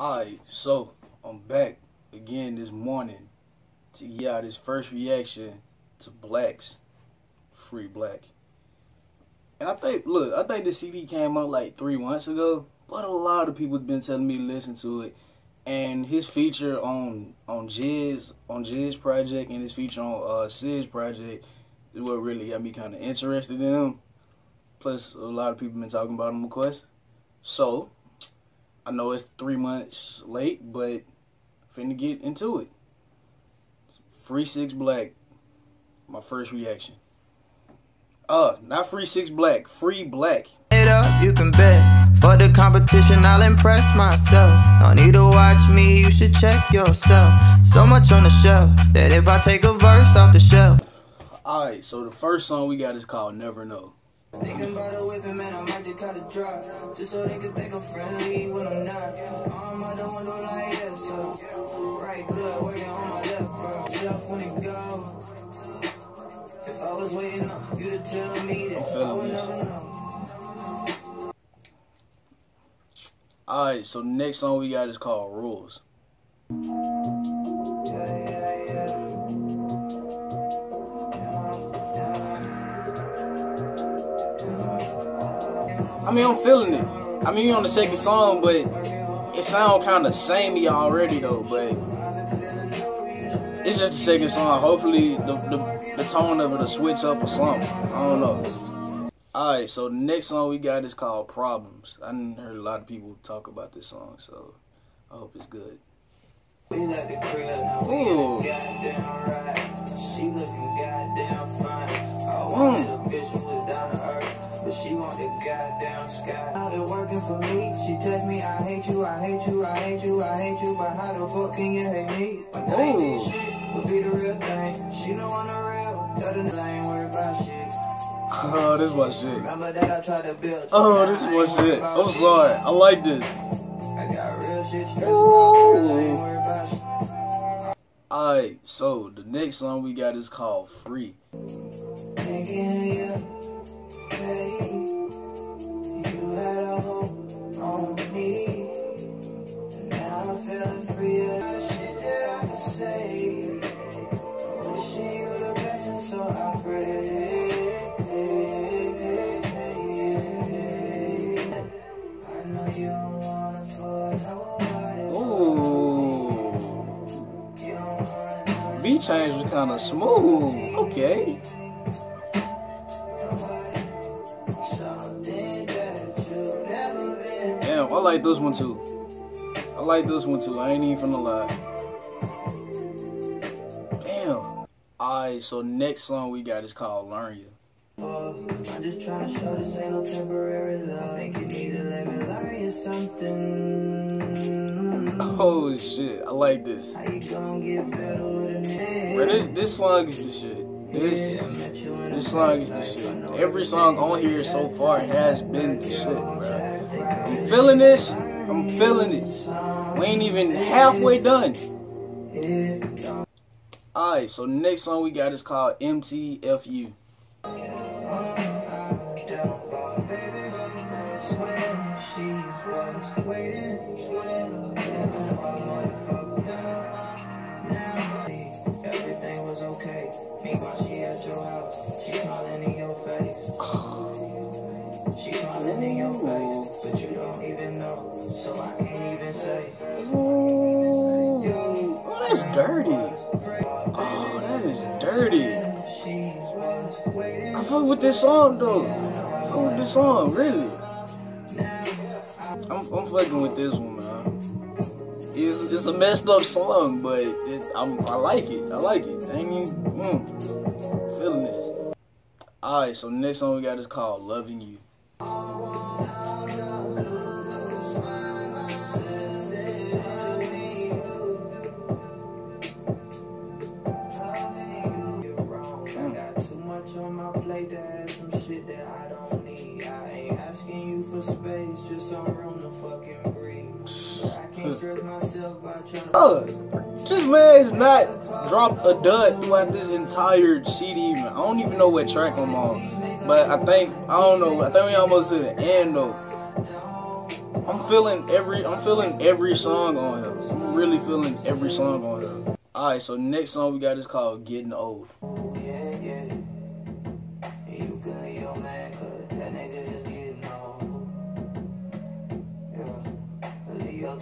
Alright, so I'm back again this morning to get out his first reaction to 6lack's, Free 6lack. And I think, look, I think the CD came out like three months ago, but a lot of people have been telling me to listen to it. And his feature on on Jiz on Jiz project and his feature on uh Sid's project is what really got me kind of interested in him. Plus, a lot of people been talking about him, of course. So I know it's three months late, but finna get into it. Free Six Black, my first reaction. Uh, not Free Six Black, Free 6lack. It up, you can bet. For the competition, I'll impress myself. No need to watch me, you should check yourself. So much on the shelf that if I take a verse off the shelf. Alright, so the first song we got is called Never Know. Thinking about a whipping, man, I might just cut a drop. Just so they can think I'm friendly when I'm so next song we got is called Rules. I mean, I'm feeling it. I mean, you on the second song, but it sound kind of samey already though. But it's just the second song. Hopefully, the, the the tone of it will switch up or something. I don't know. All right, so the next song we got is called Problems. I heard a lot of people talk about this song, so I hope it's good. We at the crib now, we Ooh. in the goddamn ride. She looking goddamn fine. I wanted a bitch who was down to earth, but she want the goddamn sky. Now it working for me. She text me, I hate you, I hate you, I hate you, I hate you, but how the fuck can you hate me? When I ain't shit, would be the real thing. She know I'm the real, other than I ain't worried about shit. Oh, this my shit. Remember that I tried to build. Oh, this is I my ain't worried shit. I'm sorry. I like this. I got real shit stressed about, girl, I ain't worried about shit. Alright, so the next song we got is called Free. Change was kind of smooth. Okay. something that you've never been. Damn, I like this one too. I like this one too. I ain't even finna lie. Damn. Alright, so next song we got is called Learn You. Uh, I'm just trying to show this ain't no temporary love. Think you need to let me learn you something. Oh shit, I like this. How you gonna get better than me? Bro, this, this song is the shit. This this song is the shit. Every song on here so far has been the shit, bro. I'm feeling this. I'm feeling it. We ain't even halfway done. Alright, so next song we got is called MTFU. Ooh, oh, that's dirty. Oh, that is dirty. I fuck with this song though. I fuck with this song, really. I'm, I'm fucking with this one, man. It's, it's a messed up song, but it, I'm, I like it. I like it. Ain't even, mm, feeling this. Alright, so next song we got is called Loving You. I don't need. I ain't asking you for space, just some room to fucking breathe. I can't stress myself by trying to. Oh, uh, this man's not dropped a dud throughout this entire CD. Man. I don't even know what track I'm on, but I think I don't know. I think we almost to the end though. I'm feeling every I'm feeling every song on here. I'm really feeling every song on here. Alright, so next song we got is called Getting Old.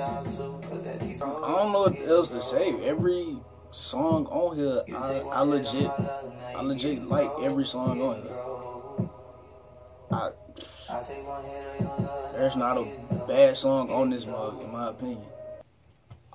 I don't know what else to say. Every song on here, I, I legit, I legit like every song on here. I, there's not a bad song on this mug, in my opinion.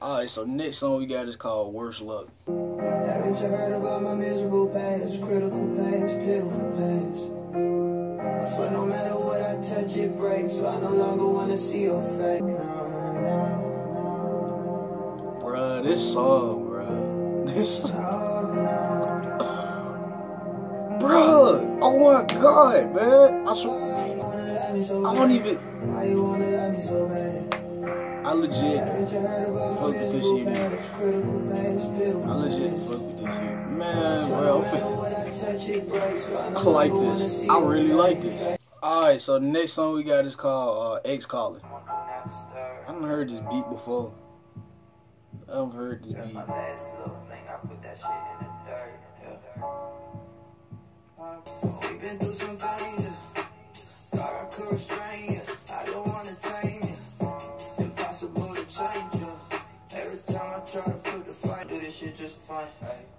Alright, so next song we got is called Worst Luck. Haven't you heard about my miserable past, critical past, pitiful past? I swear no matter what I touch, it breaks, so I no longer wanna see your face. This song, bro. This song. Bruh! Oh my god, man! I swear, I don't even. So? I legit fuck with this shit. past, I legit fuck with this shit. Man, bro, I so like this. I really like this. Alright, so the next song we got is called uh, Ex Calling. I haven't heard this beat before. I haven't heard this That's beat. my last little thing. I put that shit in the dirt. Yeah. We've been through some things. Thought I could restrain you. I don't wanna tame you. Impossible to change you. Every time I try to put the fight, do this shit just for fun.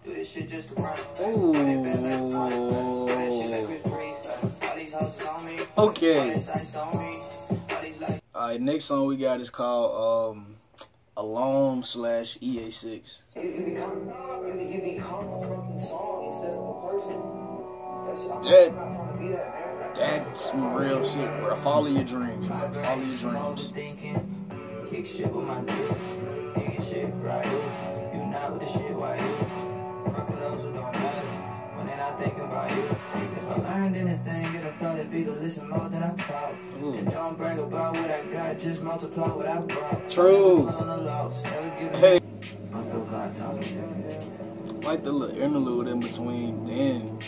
Do this shit just to run. Ooh. run it back like fun. Ay, that shit like Chris Breeze. All these houses on me. Okay. All this ice on me. All these lights. Alright, next song we got is called um, Alone slash E EA6. You, become you, be- you become a fucking song instead of a That- I'm not trying to be that man. That's some real shit, bro. Follow your dreams, man. Follow your dreams. Kick shit with my troops, kicking shit right. You not with the shit why you? Fuck those who don't matter. Not thinking about you. If I learned anything, it'll probably be to listen more than I talk. Ooh. And don't brag about what I got, just multiply what I brought. True. Never loss, never give Hey. I feel God talking to me. like the little interlude in between then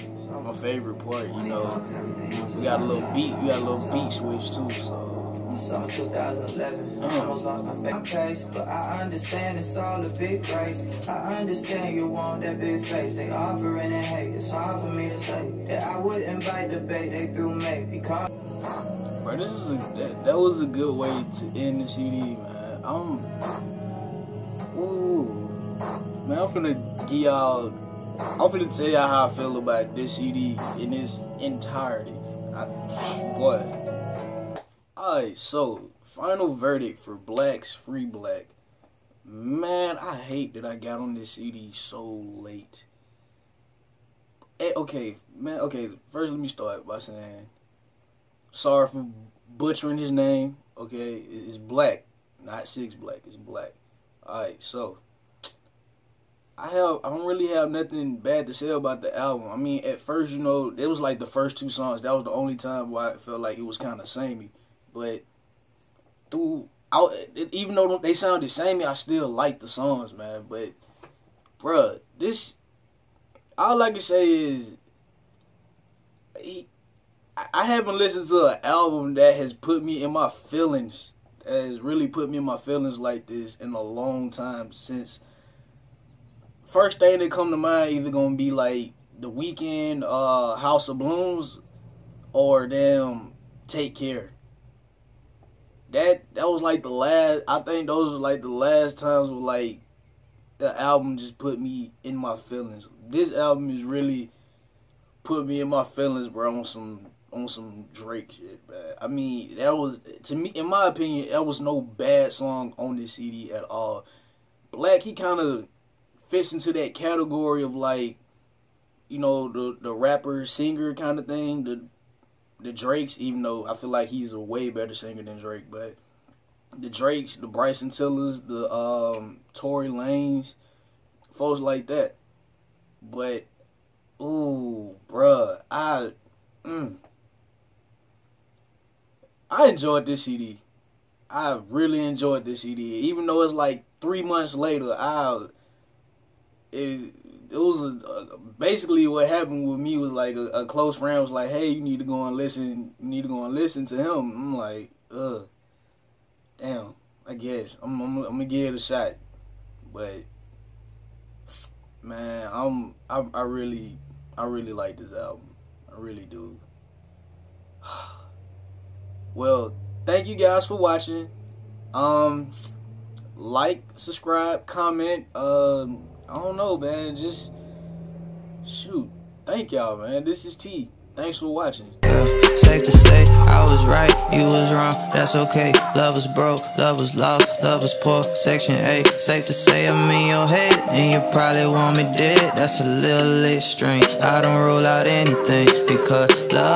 my favorite part, you know. We got a little beat, we got a little beat switch too, so Summer 2011, I almost lost my case, but I understand it's all a big race. I understand you want that big face. They offering and hate. It's hard for me to say that I would invite debate. They threw me because bro, this is a, that, that was a good way to end the CD, man. I'm ooh man, I'm gonna give y'all I'm gonna tell y'all how I feel about this CD in its entirety. I, boy. Alright, so final verdict for 6lack's Free 6lack. Man, I hate that I got on this CD so late. Eh, okay, man, okay, first let me start by saying sorry for butchering his name. Okay, it's black, not six black. It's black. All right, so I have I don't really have nothing bad to say about the album. I mean, at first, you know, it was like the first two songs. That was the only time where I felt like it was kind of samey. But through out, even though they sound the same, I still like the songs, man. But bruh, this all I can say is he, I- haven't listened to an album that has put me in my feelings, that has really put me in my feelings like this in a long time since. First thing that come to mind either gonna be like the Weeknd, uh, House of Balloons, or damn Take Care. That that was like the last. I think those were like the last times where like the album just put me in my feelings. This album is really put me in my feelings, bro, on some on some Drake shit, man. I mean, that was to me, in my opinion, that was no bad song on this CD at all. 6lack, he kind of fits into that category of like, you know, the the rapper singer kind of thing. The the Drakes, even though I feel like he's a way better singer than Drake, but the Drakes, the Bryson Tillers, the um Tory Lanez, folks like that. But ooh, bruh, I mm, I enjoyed this CD. I really enjoyed this CD, even though it's like three months later. I it it was a, uh, basically what happened with me was like a, a close friend was like, "Hey, you need to go and listen. You need to go and listen to him." I'm like, "Ugh." damn, I guess I'm, I'm, I'm gonna give it a shot, but man, I'm I, I really I really like this album. I really do. Well, thank you guys for watching. Um, like, subscribe, comment. Um, I don't know, man. Just shoot. Thank y'all, man. This is T. Thanks for watching. Safe to say I was right, you was wrong, that's okay. Love was broke, love was lost, love was poor. Section A, safe to say I'm in your head, and you probably want me dead. That's a little extreme. I don't rule out anything because love.